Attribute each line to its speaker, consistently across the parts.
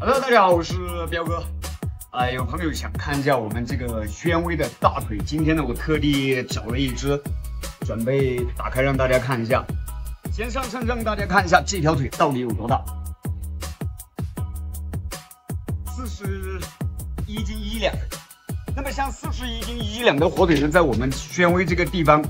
Speaker 1: 好的大家好，我是彪哥。啊，有朋友想看一下我们这个宣威的大腿，今天呢，我特地找了一只，准备打开让大家看一下。先上称让大家看一下这条腿到底有多大，四十一斤一两。那么像四十一斤一两的火腿呢，在我们宣威这个地方，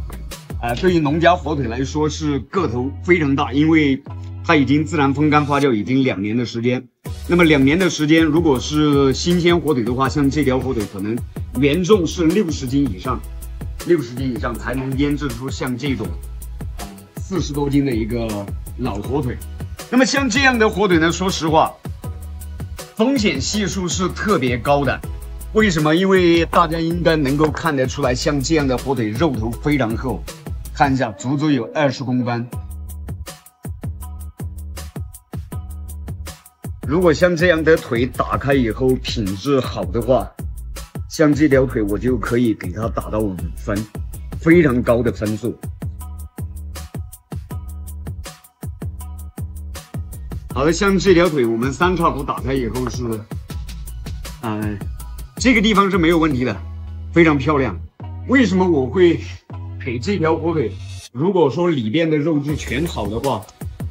Speaker 1: 呃，对于农家火腿来说是个头非常大，因为它已经自然风干发酵已经两年的时间。那么两年的时间，如果是新鲜火腿的话，像这条火腿可能原重是六十斤以上，六十斤以上才能腌制出像这种四十多斤的一个老火腿。那么像这样的火腿呢，说实话，风险系数是特别高的。为什么？因为大家应该能够看得出来，像这样的火腿肉头非常厚，看一下，足足有二十公分。如果像这样的腿打开以后品质好的话，像这条腿我就可以给它打到五分，非常高的分数。好的，像这条腿我们三叉骨打开以后是，嗯。这个地方是没有问题的，非常漂亮。为什么我会给这条火腿？如果说里边的肉质全好的话，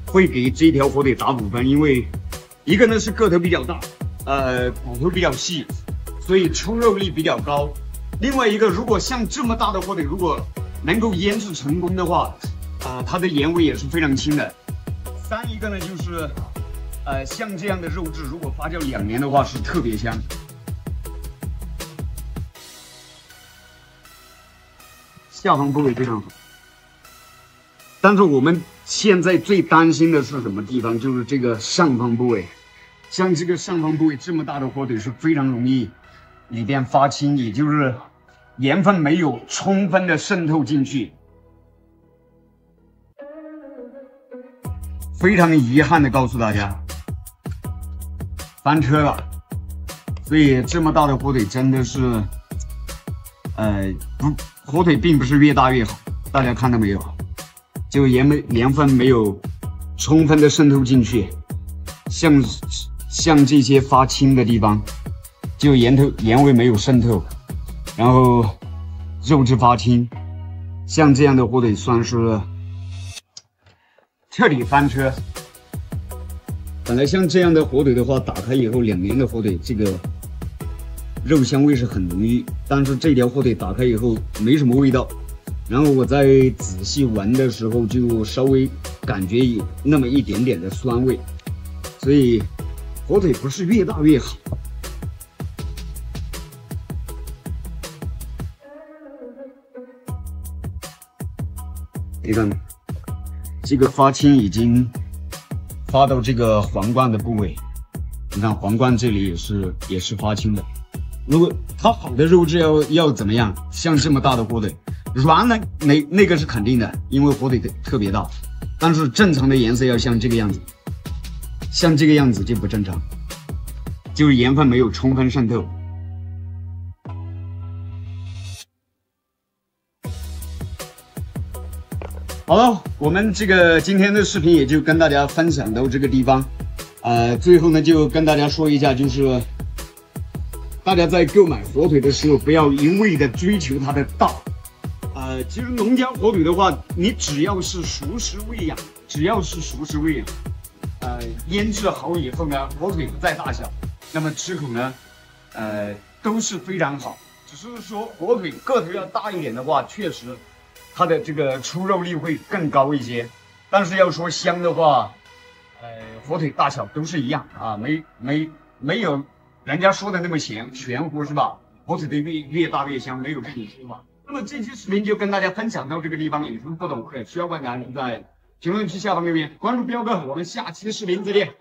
Speaker 1: 会给这条火腿打五分。因为一个呢是个头比较大，呃，骨头比较细，所以出肉率比较高。另外一个，如果像这么大的火腿，如果能够腌制成功的话，啊，它的盐味也是非常轻的。三一个呢就是，呃，像这样的肉质，如果发酵两年的话，是特别香。下方部位非常好，但是我们现在最担心的是什么地方？就是这个上方部位，像这个上方部位这么大的火腿是非常容易里边发青，也就是盐分没有充分的渗透进去。非常遗憾的告诉大家，翻车了。所以这么大的火腿真的是，呃，不。火腿并不是越大越好，大家看到没有？就盐没盐分没有充分的渗透进去，像像这些发青的地方，就盐头盐味没有渗透，然后肉质发青，像这样的火腿算是彻底翻车。本来像这样的火腿的话，打开以后两年的火腿，这个。肉香味是很浓郁，但是这条火腿打开以后没什么味道，然后我在仔细闻的时候就稍微感觉有那么一点点的酸味，所以火腿不是越大越好。你看，这个发青已经发到这个皇冠的部位，你看皇冠这里也是也是发青的。如果它好的肉质要要怎么样？像这么大的火腿，软呢？那那个是肯定的，因为火腿特别大。但是正常的颜色要像这个样子，像这个样子就不正常，就是盐分没有充分渗透。好了，我们这个今天的视频也就跟大家分享到这个地方。呃，最后呢，就跟大家说一下，就是。大家在购买火腿的时候，不要一味的追求它的大。呃，其实农家火腿的话，你只要是熟食喂养，只要是熟食喂养，呃，腌制好以后呢，火腿不在大小，那么吃口呢，呃，都是非常好。只是说火腿个头要大一点的话，确实它的这个出肉率会更高一些。但是要说香的话，呃，火腿大小都是一样啊，没没没有。人家说的那么咸玄乎是吧？火腿的越越大越香，没有跟你说嘛。那么这期视频就跟大家分享到这个地方，有什么不懂或需要问的，在评论区下方留言，关注彪哥，我们下期视频再见。